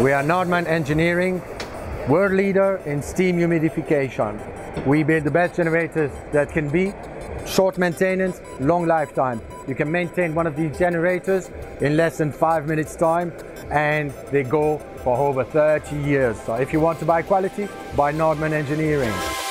We are Nordmann Engineering, world leader in steam humidification. We build the best generators that can be, short maintenance, long lifetime. You can maintain one of these generators in less than five minutes time and they go for over 30 years. So if you want to buy quality, buy Nordmann Engineering.